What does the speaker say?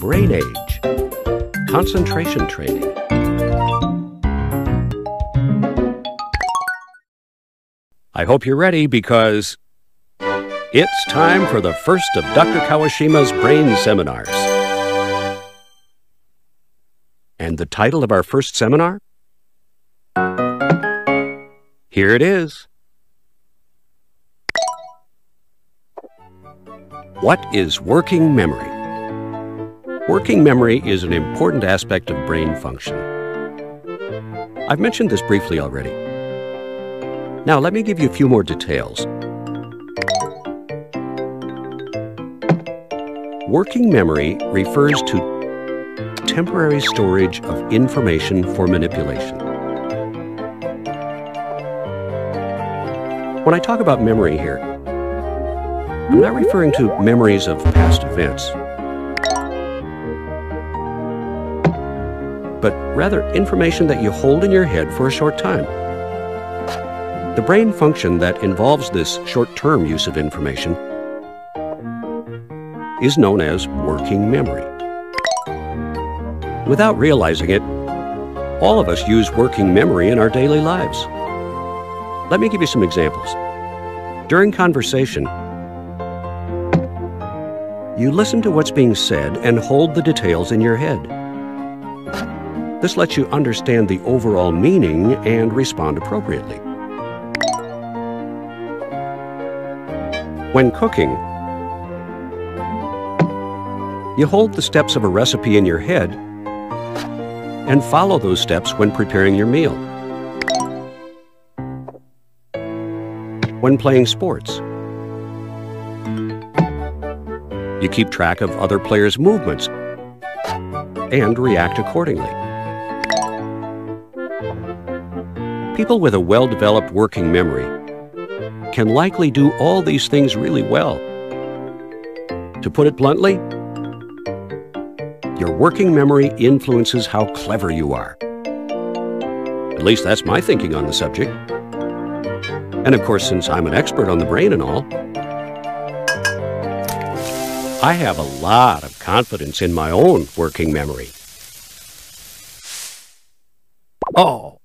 brain age, concentration training. I hope you're ready because it's time for the first of Dr. Kawashima's brain seminars. And the title of our first seminar? Here it is. What is working memory? Working memory is an important aspect of brain function. I've mentioned this briefly already. Now, let me give you a few more details. Working memory refers to temporary storage of information for manipulation. When I talk about memory here, I'm not referring to memories of past events, but rather information that you hold in your head for a short time. The brain function that involves this short-term use of information is known as working memory. Without realizing it, all of us use working memory in our daily lives. Let me give you some examples. During conversation, you listen to what's being said and hold the details in your head. This lets you understand the overall meaning and respond appropriately. When cooking, you hold the steps of a recipe in your head and follow those steps when preparing your meal. when playing sports. You keep track of other players' movements and react accordingly. People with a well-developed working memory can likely do all these things really well. To put it bluntly, your working memory influences how clever you are. At least that's my thinking on the subject. And of course, since I'm an expert on the brain and all, I have a lot of confidence in my own working memory. Oh,